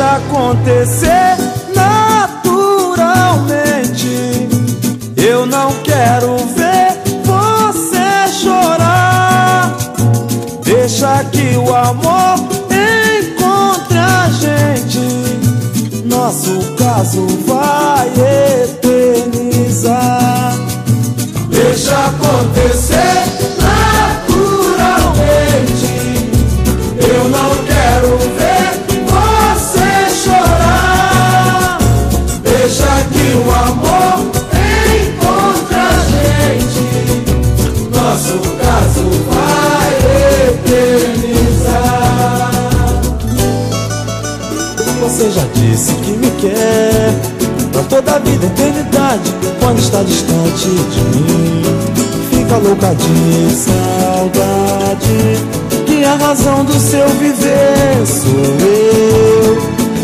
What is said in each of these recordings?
acontecer naturalmente. Eu não quero ver você chorar. Deixa que o amor encontre a gente. Nosso caso vai eternizar. Deixa acontecer Você já disse que me quer pra toda a vida, eternidade. Quando está distante de mim, fica louca de saudade. Que a razão do seu viver sou eu.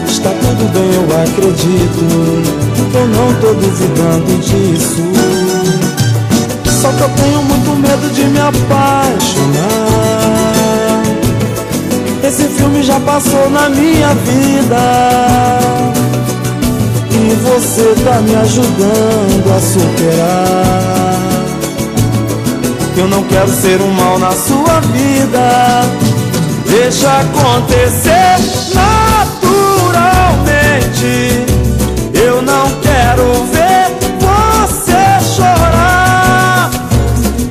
Está tudo bem, eu acredito. Eu não tô duvidando disso. Só que eu tenho muito medo de me apaixonar. Já passou na minha vida. E você tá me ajudando a superar. Eu não quero ser um mal na sua vida. Deixa acontecer naturalmente. Eu não quero ver você chorar.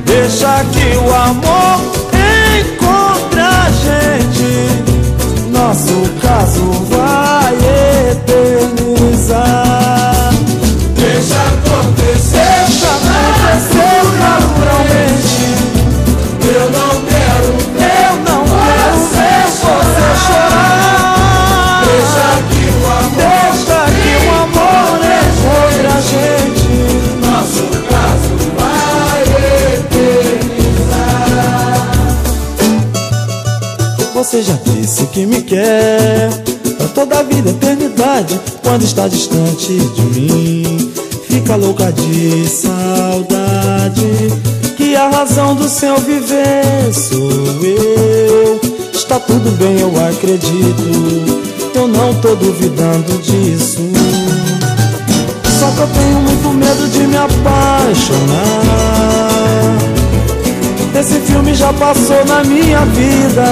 Deixa que o amor Nosso caso Você já disse que me quer pra toda a vida, eternidade. Quando está distante de mim, fica louca de saudade. Que a razão do seu viver sou eu. Está tudo bem, eu acredito. Eu não tô duvidando disso. Só que eu tenho muito medo de me apaixonar. Esse filme já passou na minha vida.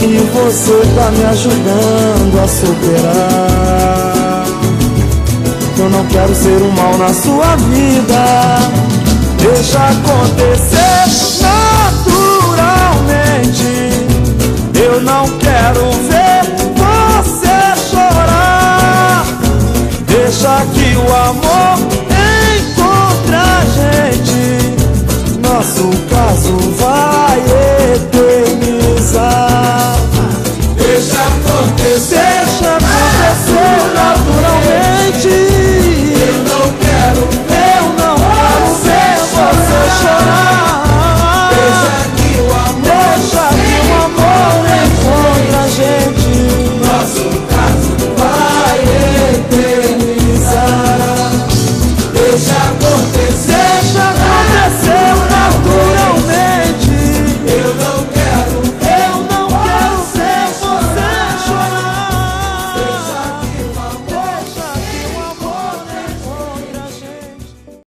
E você tá me ajudando a superar. Eu não quero ser um mal na sua vida. Deixa acontecer naturalmente. Eu não quero ver você chorar. Deixa que o amor